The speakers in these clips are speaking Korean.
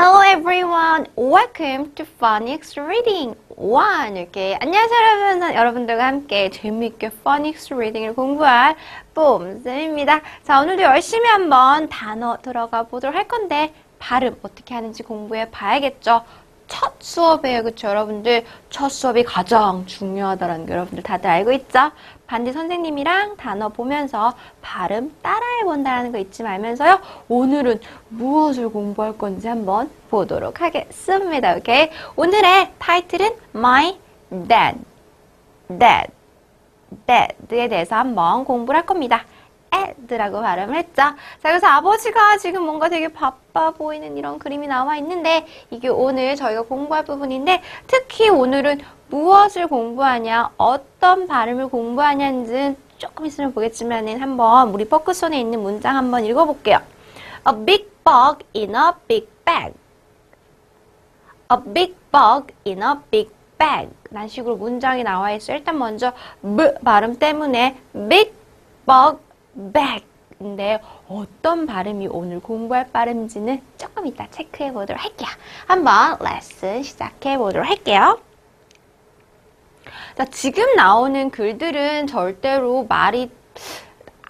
Hello everyone. Welcome to Phonics Reading 1. 이렇게 안녕하세요 여러분. 여러분들과 함께 재미있게 Phonics Reading을 공부할 뽐쌤입니다. 자, 오늘도 열심히 한번 단어 들어가 보도록 할 건데 발음 어떻게 하는지 공부해 봐야겠죠. 첫 수업이에요. 그쵸 여러분들? 첫 수업이 가장 중요하다는 게 여러분들 다들 알고 있죠? 반디 선생님이랑 단어 보면서 발음 따라해 본다는 거 잊지 말면서요. 오늘은 무엇을 공부할 건지 한번 보도록 하겠습니다. 오케이? 오늘의 타이틀은 My Dad. Dad. Dad에 대해서 한번 공부를 할 겁니다. 에드라고 발음을 했죠. 자, 그래서 아버지가 지금 뭔가 되게 바빠 보이는 이런 그림이 나와 있는데 이게 오늘 저희가 공부할 부분인데 특히 오늘은 무엇을 공부하냐, 어떤 발음을 공부하냐는 조금 있으면 보겠지만은 한번 우리 포크손에 있는 문장 한번 읽어볼게요. A big bug in a big bag. A big bug in a big bag. 란 식으로 문장이 나와 있어요. 일단 먼저 B 발음 때문에 big bug bag. 인데 어떤 발음이 오늘 공부할 발음인지는 조금 이따 체크해 보도록 할게요. 한번 레슨 시작해 보도록 할게요. 자, 지금 나오는 글들은 절대로 말이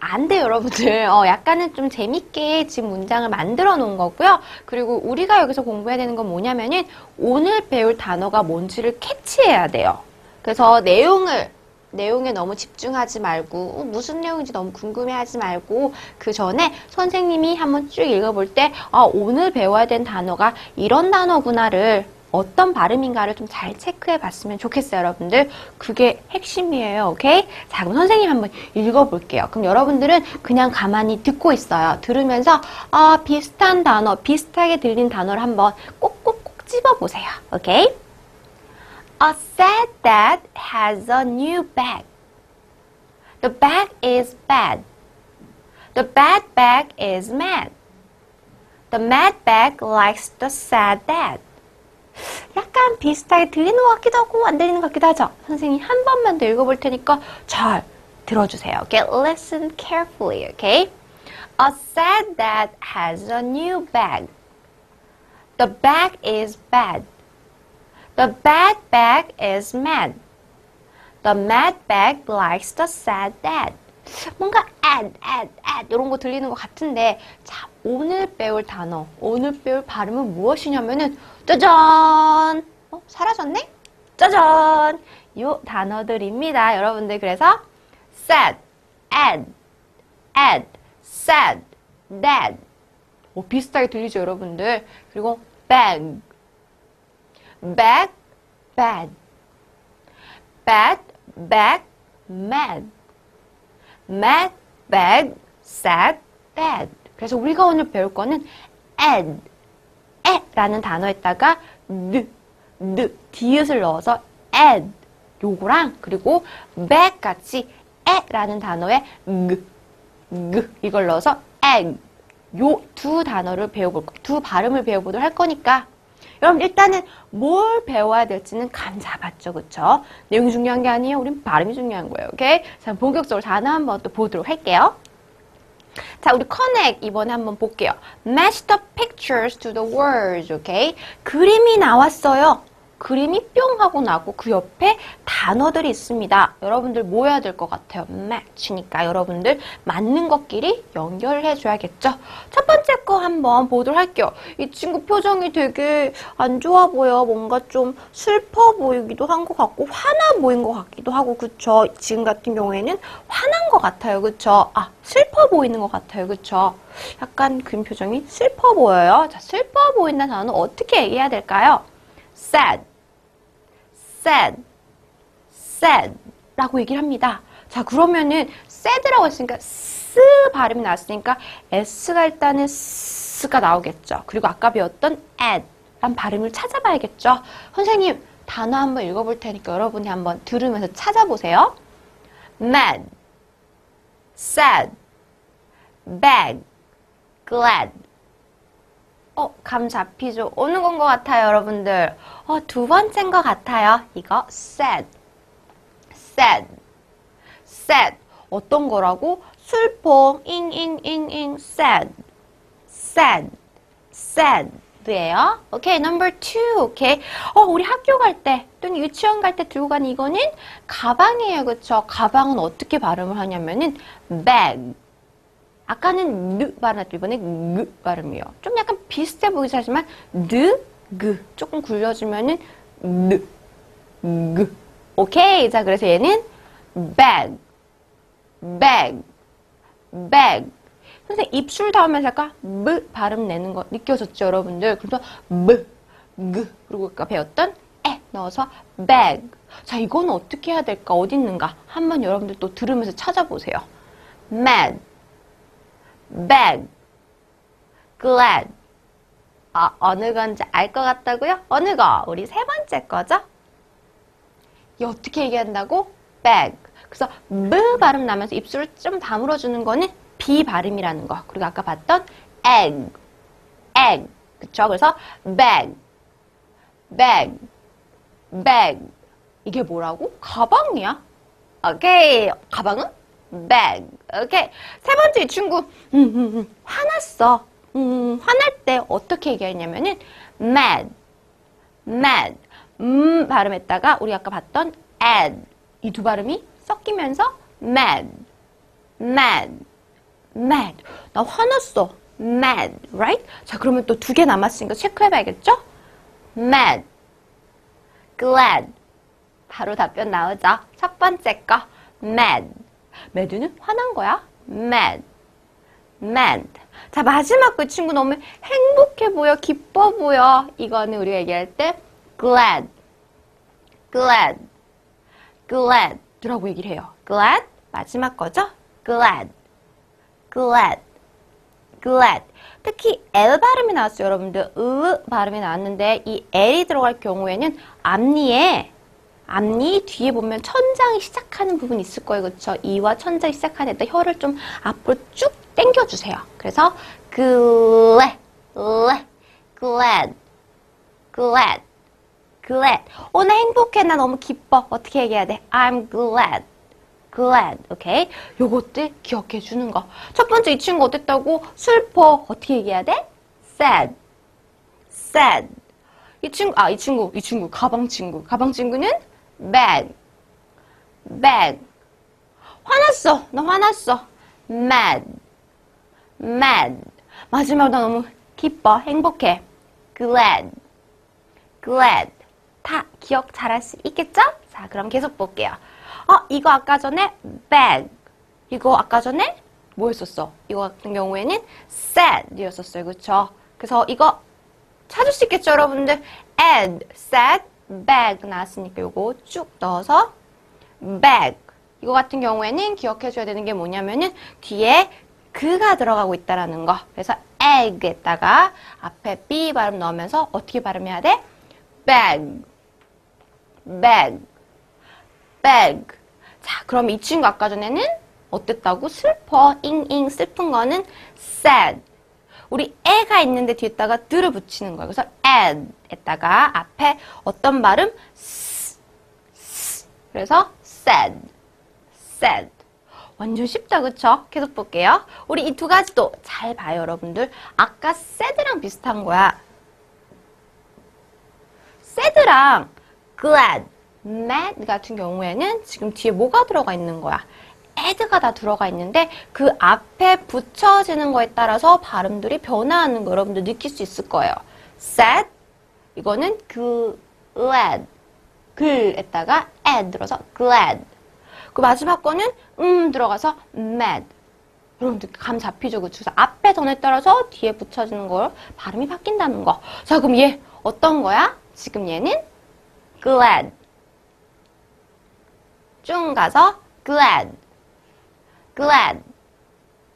안 돼요, 여러분들. 어, 약간은 좀 재밌게 지금 문장을 만들어 놓은 거고요. 그리고 우리가 여기서 공부해야 되는 건 뭐냐면은 오늘 배울 단어가 뭔지를 캐치해야 돼요. 그래서 내용을 내용에 너무 집중하지 말고 어, 무슨 내용인지 너무 궁금해하지 말고 그 전에 선생님이 한번 쭉 읽어볼 때 아, 오늘 배워야 된 단어가 이런 단어구나를 어떤 발음인가를 좀 잘 체크해 봤으면 좋겠어요, 여러분들. 그게 핵심이에요, 오케이? 자, 그럼 선생님 한번 읽어볼게요. 그럼 여러분들은 그냥 가만히 듣고 있어요. 들으면서, 아, 비슷한 단어, 비슷하게 들린 단어를 한번 꼭꼭꼭 집어보세요, 오케이? A sad dad has a new bag. The bag is bad. The bad bag is mad. The mad bag likes the sad dad. 약간 비슷하게 들리는 것 같기도 하고 안 들리는 것 같기도 하죠. 선생님이 한 번만 더 읽어볼 테니까 잘 들어주세요. Okay, listen carefully. Okay. A sad dad has a new bag. The bag is bad. The bad bag is mad. The mad bag likes the sad dad. 뭔가 add, add, add 이런 거 들리는 것 같은데 자 오늘 배울 단어, 오늘 배울 발음은 무엇이냐면은 짜잔! 어, 사라졌네? 짜잔! 요 단어들입니다. 여러분들 그래서 sad, add, add, sad, dad 어, 비슷하게 들리죠 여러분들? 그리고 bag, bag, bad, bad, bag, mad. Mad, bad, sad, bad. 그래서 우리가 오늘 배울 거는 add, 에라는 단어에다가 느, 느, 디귿을 넣어서 add 요거랑 그리고 back 같이 에라는 단어에 그, 그 이걸 넣어서 egg. 요 두 단어를 배워볼 거, 두 발음을 배워보도록 할 거니까 여러분 일단은 뭘 배워야 될지는 감 잡았죠, 그쵸? 내용이 중요한 게 아니에요. 우린 발음이 중요한 거예요, 오케이? 자, 본격적으로 단어 한번 또 보도록 할게요. 자, 우리 connect 이번에 한번 볼게요. Match the pictures to the words, 오케이? 그림이 나왔어요. 그림이 뿅 하고 나고 그 옆에 단어들이 있습니다. 여러분들 뭐 해야 될 것 같아요? match니까 여러분들 맞는 것끼리 연결해 줘야겠죠? 첫 번째 거 한번 보도록 할게요. 이 친구 표정이 되게 안 좋아 보여. 뭔가 좀 슬퍼 보이기도 한 것 같고 화나 보인 것 같기도 하고 그쵸? 지금 같은 경우에는 화난 것 같아요. 그쵸? 아 슬퍼 보이는 것 같아요. 그쵸? 약간 그림 표정이 슬퍼 보여요. 자 슬퍼 보인다는 단어는 어떻게 얘기해야 될까요? sad, sad, sad 라고 얘기를 합니다. 자, 그러면은 sad라고 했으니까 s 발음이 나왔으니까 s가 일단은 s가 나오겠죠. 그리고 아까 배웠던 add 란 발음을 찾아봐야겠죠. 선생님, 단어 한번 읽어볼 테니까 여러분이 한번 들으면서 찾아보세요. mad, sad, bad, glad. 어, 감 잡히죠? 어느 건 것 같아요, 여러분들? 어, 두 번째인 것 같아요. 이거 sad, sad, sad. 어떤 거라고? 슬퍼, 잉잉 잉 잉, sad, sad, sad. bad예요. 오케이, number two. 오케이. 어, 우리 학교 갈 때 또는 유치원 갈 때 들고 가는 이거는 가방이에요. 그쵸? 가방은 어떻게 발음을 하냐면은 bag. 아까는 느 발음했죠. 이번엔 그 발음이에요. 좀 약간 비슷해 보이지 하지만 느, 그 조금 굴려주면은 느, 그. 오케이. 자, 그래서 얘는 bag, bag, bag. 선생님 입술 닿으면서 약간 무 발음 내는 거 느껴졌죠, 여러분들? 그래서 무, 그 그리고 아까 배웠던 에 넣어서 bag. 자, 이거는 어떻게 해야 될까? 어디 있는가? 한번 여러분들 또 들으면서 찾아보세요. mad, bag, glad. 아, 어느 건지 알 것 같다고요? 어느 거? 우리 세 번째 거죠? 이 어떻게 얘기한다고? bag. 그래서 무 발음 나면서 입술을 좀 다물어 주는 거는 B 발음이라는 거. 그리고 아까 봤던 egg, egg. 그쵸? 그래서 bag, bag, bag. 이게 뭐라고? 가방이야. 오케이. 가방은 bag. 오케이. 세 번째 이 친구, 음, 음, 음. 화났어. 음, 화날 때 어떻게 얘기하냐면은 mad, mad. 음 발음했다가 우리 아까 봤던 add. 이 두 발음이 섞이면서 mad, mad. mad. 나 화났어. mad, right? 자, 그러면 또 두 개 남았으니까 체크해봐야겠죠? mad, glad. 바로 답변 나오죠? 첫 번째 거, mad. Mad는 화난 거야. mad, mad. 자, 마지막 그 친구 너무 행복해 보여, 기뻐 보여. 이거는 우리가 얘기할 때 glad, glad, glad. 라고 얘기를 해요. glad, 마지막 거죠? glad. glad, glad. 특히 L 발음이 나왔어요, 여러분들. 으 발음이 나왔는데 이 L이 들어갈 경우에는 앞니에 앞니 뒤에 보면 천장이 시작하는 부분이 있을 거예요, 그렇죠? 이와 천장이 시작하는 데 혀를 좀 앞으로 쭉 당겨주세요. 그래서 glad, glad, glad, glad. 오늘 행복해, 나 너무 기뻐. 어떻게 얘기해야 돼? I'm glad. glad, 오케이? 요것들 기억해 주는 거. 첫 번째 이 친구 어땠다고? 슬퍼. 어떻게 얘기해야 돼? sad, sad. 이 친구, 아, 이 친구, 이 친구, 가방 친구. 가방 친구는 bag, bag. 화났어. 나 화났어. mad, mad. 마지막으로 나 너무 기뻐, 행복해. glad, glad. 다 기억 잘할 수 있겠죠? 자, 그럼 계속 볼게요. 어, 이거 아까 전에 bag. 이거 아까 전에 뭐였었어? 이거 같은 경우에는 sad이었었어요. 그쵸? 그래서 이거 찾을 수 있겠죠, 여러분들? add, sad, bag 나왔으니까 이거 쭉 넣어서 bag. 이거 같은 경우에는 기억해줘야 되는 게 뭐냐면은 뒤에 그가 들어가고 있다라는 거. 그래서 egg에다가 앞에 b 발음 넣으면서 어떻게 발음해야 돼? bag, bag, bag. 자, 그럼 이 친구 아까 전에는 어땠다고? 슬퍼, 잉잉, 슬픈 거는 sad. 우리 애가 있는데 뒤에다가 들을 붙이는 거예요. 그래서 add에다가 앞에 어떤 발음? s, s. 그래서 sad, sad. 완전 쉽다, 그쵸? 계속 볼게요. 우리 이 두 가지도 잘 봐요, 여러분들. 아까 sad랑 비슷한 거야. sad랑 glad, mad 같은 경우에는 지금 뒤에 뭐가 들어가 있는 거야? Add가 다 들어가 있는데 그 앞에 붙여지는 거에 따라서 발음들이 변화하는 거 여러분들 느낄 수 있을 거예요. sad 이거는 glad 글에다가 add 들어서 glad 그 마지막 거는 음 들어가서 mad 여러분들 감 잡히죠 그쵸? 그래서 앞에 전에 따라서 뒤에 붙여지는 걸 발음이 바뀐다는 거. 자 그럼 얘 어떤 거야? 지금 얘는 glad 쭉 가서 glad, glad,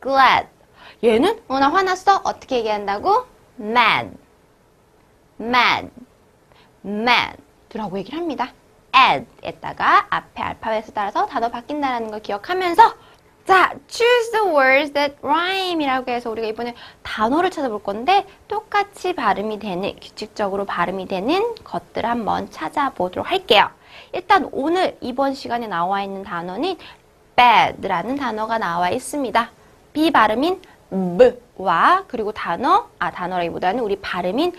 glad. 얘는 어, 나 화났어? 어떻게 얘기한다고? mad, mad, mad. 라고 얘기를 합니다. add에다가 앞에 알파벳에 따라서 단어 바뀐다는 걸 기억하면서 자, choose the words that rhyme 이라고 해서 우리가 이번에 단어를 찾아볼 건데 똑같이 발음이 되는, 규칙적으로 발음이 되는 것들을 한번 찾아보도록 할게요. 일단 오늘 이번 시간에 나와 있는 단어는 bad라는 단어가 나와 있습니다. B 발음인 b와 그리고 단어, 아 단어라기보다는 우리 발음인